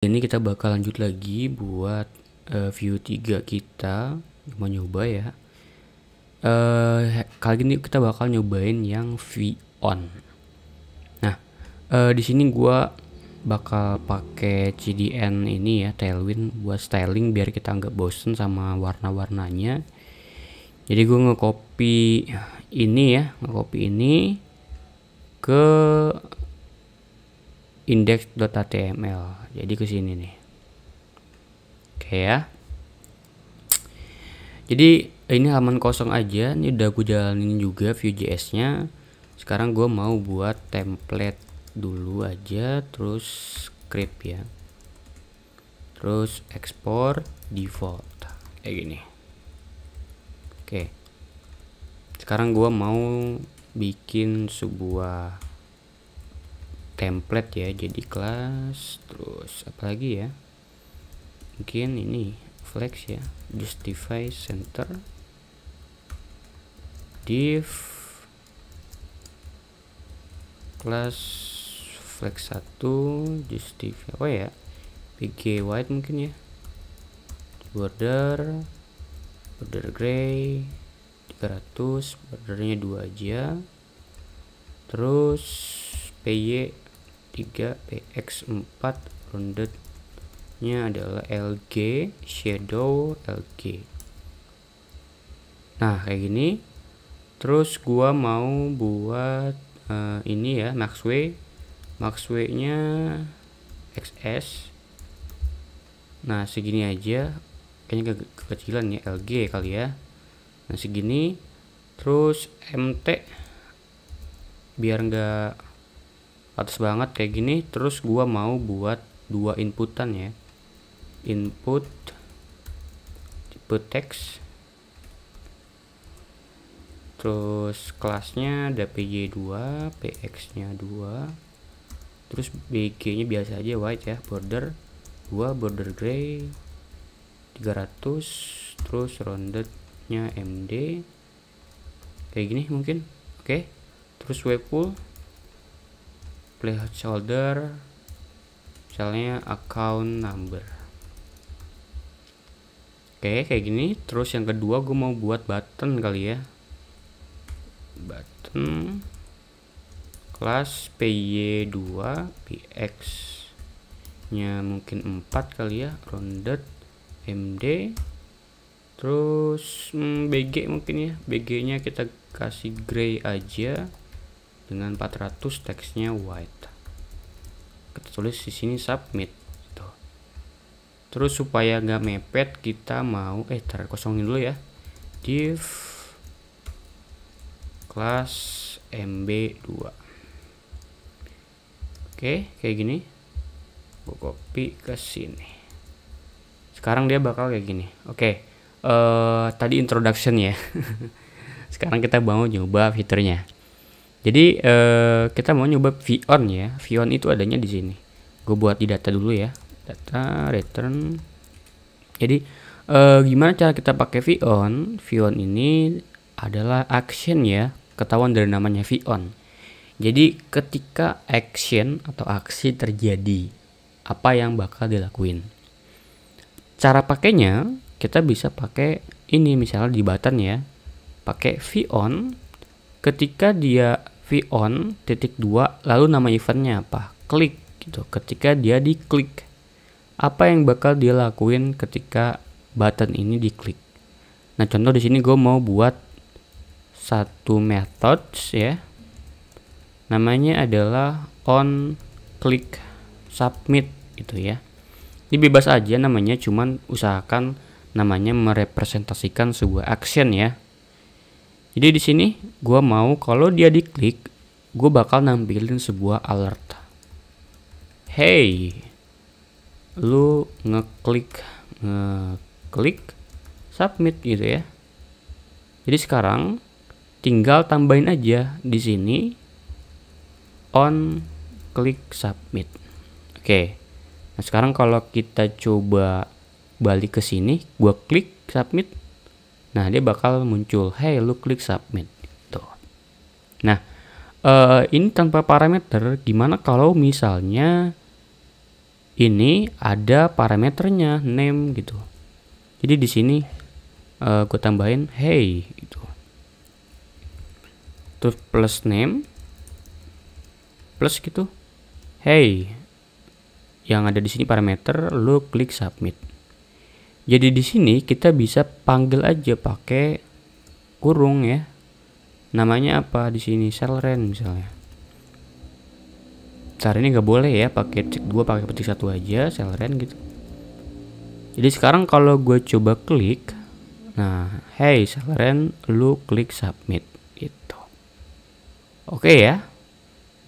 ini kita bakal lanjut lagi buat uh, view 3 kita. Mau nyoba ya. Uh, kali ini kita bakal nyobain yang v on. Nah uh, di sini gua bakal pakai CDN ini ya Tailwind buat styling biar kita nggak bosen sama warna-warnanya. Jadi gue ngekopi ini ya ngekopi ini ke index.html jadi ke sini nih. Oke ya. Jadi ini halaman kosong aja. Ini udah gue jalanin juga Vue.js nya sekarang gue mau buat template dulu aja terus script ya. Terus export default. Kayak gini. Oke. Sekarang gue mau bikin sebuah template ya jadi kelas terus apalagi ya? Mungkin ini flex ya justify center div kelas flex 1 justify oh ya pg white mungkin ya border border gray 300 bordernya dua aja terus py 3 px4 roundednya adalah lg shadow lg nah kayak gini. Terus gua mau buat uh, ini ya maxway. Maxway nya xs nah segini aja. Kayaknya ke kekecilan ya lg kali ya. Nah segini. Terus mt biar enggak atas banget kayak gini terus gua mau buat dua inputan ya. Input tipe teks terus kelasnya ada pj2 px nya 2 terus bg nya biasa aja white ya border 2 border gray 300 terus rounded nya md kayak gini mungkin oke. Okay. terus web pool placeholder misalnya account number. Oke kayak gini. Terus yang kedua gue mau buat button kali ya. Button. Kelas py2 px nya mungkin 4 kali ya. Rounded md terus hmm, bg mungkin ya. Bg nya kita kasih gray aja dengan 400 teksnya white. Kita tulis di sini submit gitu. terus supaya nggak mepet kita mau eh tar kosongin dulu ya. Div kelas mb2 oke kayak gini. Gue copy ke sini. Sekarang dia bakal kayak gini. Oke uh, tadi introduction ya sekarang kita mau nyoba fiturnya jadi uh, kita mau nyoba Vion ya. Vion itu adanya di sini. Gue buat di data dulu ya. Data return. Jadi uh, gimana cara kita pakai Vion? Vion ini adalah action ya. Ketahuan dari namanya Vion. Jadi ketika action atau aksi terjadi, apa yang bakal dilakuin? Cara pakainya kita bisa pakai ini misalnya di button ya. Pakai Vion ketika dia v on titik dua lalu nama eventnya apa? Klik gitu. Ketika dia diklik. Apa yang bakal dia lakuin ketika button ini diklik? Nah contoh di sini gue mau buat satu methods ya. Namanya adalah on click submit gitu ya. Ini bebas aja namanya cuman usahakan namanya merepresentasikan sebuah action ya jadi di sini gue mau kalau dia diklik, gue bakal nampilin sebuah alert. Hey, lu ngeklik ngeklik submit gitu ya. Jadi sekarang tinggal tambahin aja di sini on klik submit. Oke. Nah, sekarang kalau kita coba balik ke sini, gue klik submit, Nah, dia bakal muncul, "Hey, lu klik submit." Gitu. Nah, uh, ini tanpa parameter, gimana kalau misalnya ini ada parameternya name gitu jadi di sini uh, gue tambahin hey gitu terus plus name plus gitu hey yang ada di sini parameter lu klik submit jadi di sini kita bisa panggil aja pakai kurung ya. Namanya apa di sini? Rent misalnya. Cara ini nggak boleh ya pakai cek dua pakai petik satu aja rent gitu. Jadi sekarang kalau gue coba klik nah hey rent lu klik submit itu oke okay ya.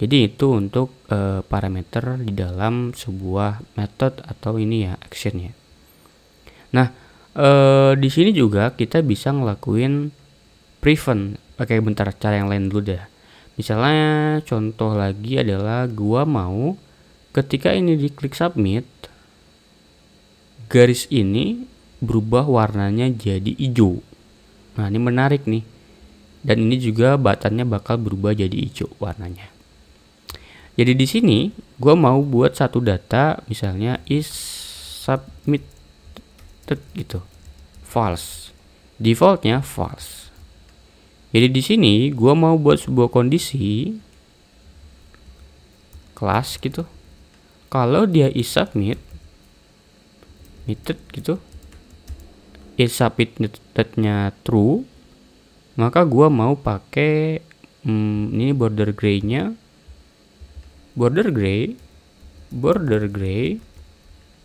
Jadi itu untuk uh, parameter di dalam sebuah method atau ini ya action ya. Nah, uh, di sini juga kita bisa ngelakuin prevent. Oke, bentar cara yang lain dulu deh. Misalnya contoh lagi adalah gua mau ketika ini diklik submit garis ini berubah warnanya jadi hijau. Nah, ini menarik nih. Dan ini juga batannya bakal berubah jadi hijau warnanya. Jadi di sini gue mau buat satu data misalnya is submitted gitu. False. Defaultnya false. Jadi di sini gue mau buat sebuah kondisi kelas gitu. Kalau dia is submit submitted gitu is submittednya true maka gua mau pakai hmm, ini border gray-nya border gray border gray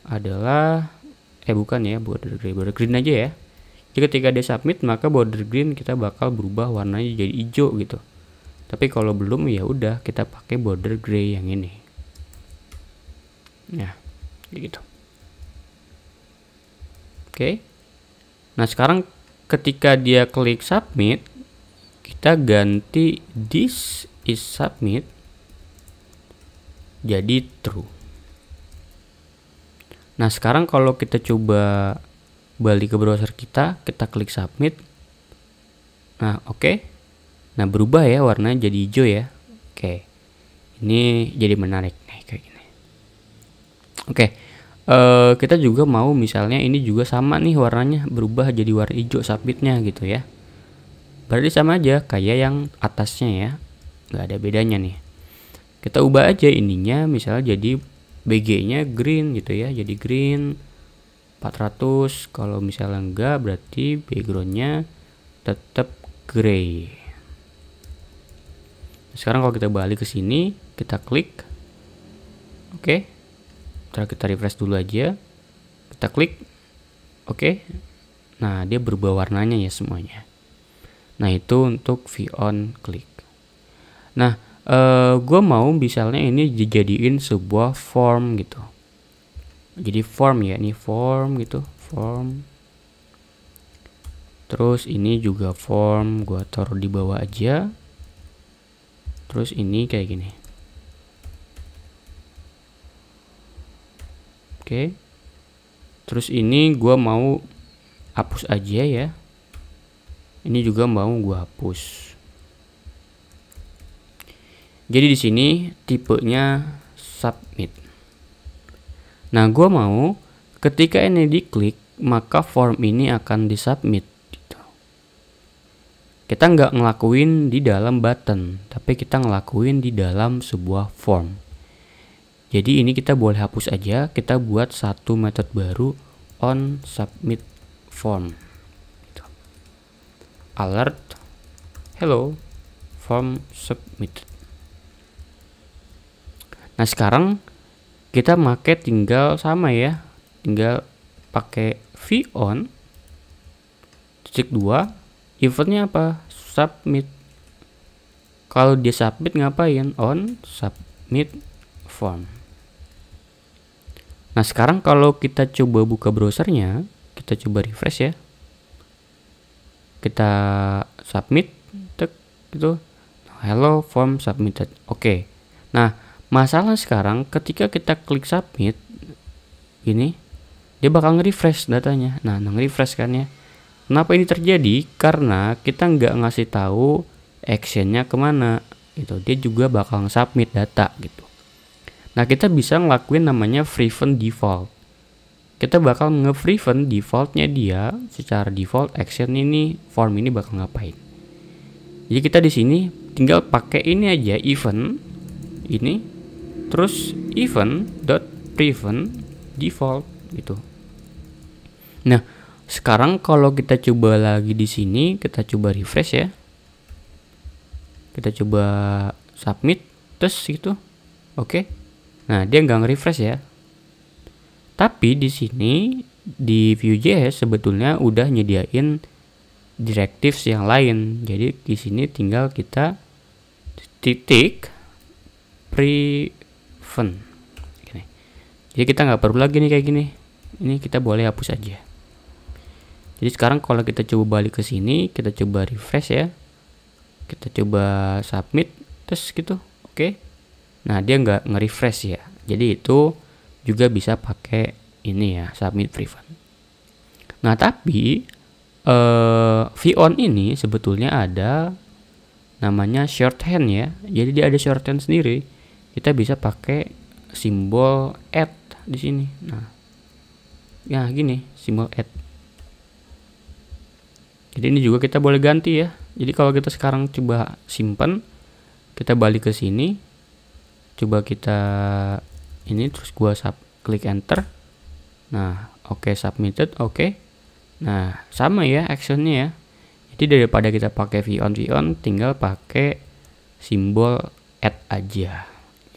adalah eh bukan ya border gray. Border green aja ya. Jadi ketika dia submit maka border green kita bakal berubah warnanya jadi hijau gitu. Tapi kalau belum ya udah kita pakai border gray yang ini. Ya gitu. Oke. Nah sekarang ketika dia klik submit kita ganti this is submit jadi true. Nah, sekarang kalau kita coba balik ke browser kita, kita klik submit. Nah, oke. Okay. Nah, berubah ya warnanya jadi hijau ya. Oke. Okay. Ini jadi menarik nih kayak gini. Oke. Okay. Uh, eh, kita juga mau misalnya ini juga sama nih warnanya berubah jadi warna hijau submitnya gitu ya. Berarti sama aja kayak yang atasnya ya. Gak ada bedanya nih kita ubah aja ininya misalnya jadi BG nya green gitu ya jadi green. 400 kalau misalnya enggak berarti backgroundnya tetap gray. Sekarang kalau kita balik ke sini kita klik. Oke. Okay. kita refresh dulu aja. Kita klik. Oke. Okay. nah dia berubah warnanya ya semuanya. Nah itu untuk view on klik. Nah uh, eh, gue mau misalnya ini dijadiin sebuah form gitu. Jadi form ya ini form gitu form. Terus ini juga form gue taruh di bawah aja. Terus ini kayak gini. Oke. Terus ini gue mau hapus aja ya. Ini juga mau gue hapus jadi di sini tipenya submit. Nah, gue mau ketika ini diklik, maka form ini akan disubmit. Gitu. Kita nggak ngelakuin di dalam button, tapi kita ngelakuin di dalam sebuah form. Jadi ini kita boleh hapus aja, kita buat satu metode baru on submit form. Gitu. Alert, hello, form submitted. Nah sekarang kita make tinggal sama ya, tinggal pakai v on titik dua eventnya apa? Submit. Kalau dia submit ngapain? On submit form nah sekarang kalau kita coba buka browsernya kita coba refresh ya. Kita submit tek gitu. Hello form submitted. Oke. Okay. nah Masalah sekarang ketika kita klik submit ini dia bakal nge-refresh datanya. Nah, nge-refresh kan ya. Kenapa ini terjadi? Karena kita nggak ngasih tahu actionnya ke mana. Itu dia juga bakal nge-submit data gitu. Nah, kita bisa ngelakuin namanya prevent default. Kita bakal nge-prevent defaultnya dia secara default action ini form ini bakal ngapain. Jadi kita di sini tinggal pakai ini aja event ini terus event dot prevent default gitu. Nah, sekarang kalau kita coba lagi di sini, kita coba refresh ya. Kita coba submit terus gitu. Oke. Okay. Nah, dia nggak nge-refresh ya. Tapi di sini di Vue.js sebetulnya udah nyediain directives yang lain. Jadi di sini tinggal kita titik prevent. Gini. Jadi kita nggak perlu lagi nih kayak gini. Ini kita boleh hapus aja. Jadi sekarang kalau kita coba balik ke sini, kita coba refresh ya. Kita coba submit terus gitu. Oke. Okay. Nah, dia nggak nge-refresh ya. Jadi itu juga bisa pakai ini ya, submit prevent. Nah, tapi uh, Vion ini sebetulnya ada namanya shorthand ya. Jadi dia ada shorthand sendiri. Kita bisa pakai simbol add di sini. Nah, ya gini, simbol add. Jadi ini juga kita boleh ganti ya. Jadi kalau kita sekarang coba simpan, kita balik ke sini, coba kita ini terus gua sub klik enter nah oke okay, submitted oke okay. nah sama ya actionnya ya jadi daripada kita pakai vion vion tinggal pakai simbol add aja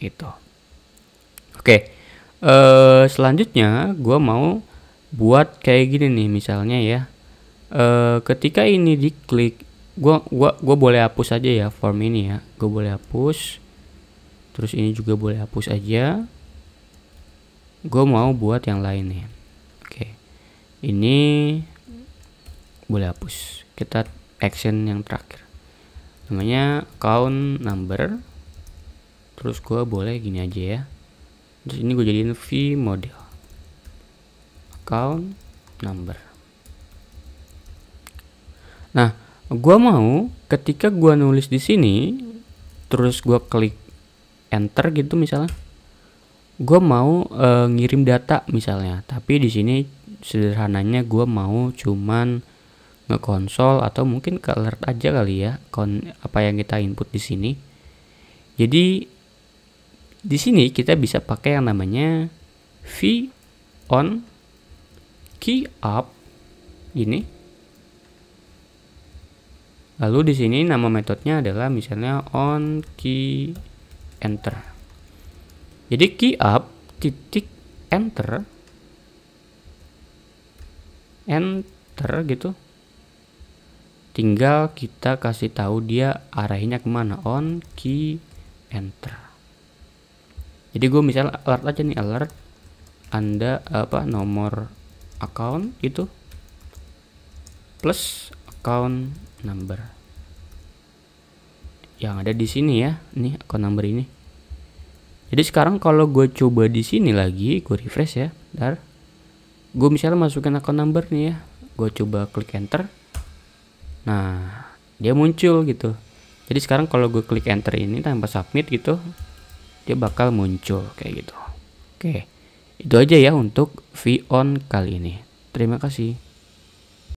gitu. Oke uh, selanjutnya gua mau buat kayak gini nih misalnya ya. Uh, ketika ini diklik gua gua gua boleh hapus aja ya form ini ya. Gua boleh hapus terus ini juga boleh hapus aja. Gue mau buat yang lain nih. Oke ini boleh hapus. Kita action yang terakhir. Namanya count number terus gue boleh gini aja ya. Terus ini gue jadiin v model. Account number. Nah gue mau ketika gue nulis di sini terus gue klik enter gitu misalnya gue mau e, ngirim data misalnya. Tapi di sini sederhananya gue mau cuman ngekonsol atau mungkin ke alert aja kali ya kon apa yang kita input di sini. Jadi di sini kita bisa pakai yang namanya v on key up ini. Lalu di sini nama metodenya adalah misalnya on key enter. Jadi key up titik enter enter gitu. Tinggal kita kasih tahu dia arahnya ke mana. On key enter jadi gue misal alert aja nih alert anda apa nomor account itu plus account number. Yang ada di sini ya ini account number ini. Jadi sekarang kalau gue coba di sini lagi gue refresh ya dar gue misalnya masukin account number nih ya gue coba klik enter. Nah dia muncul gitu. Jadi sekarang kalau gue klik enter ini tanpa submit gitu dia bakal muncul kayak gitu. Oke itu aja ya untuk v on kali ini. Terima kasih